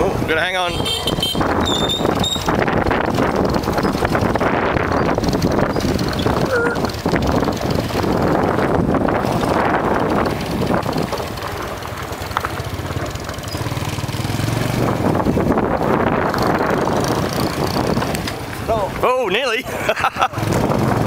Oh, gonna hang on. No. Oh, nearly.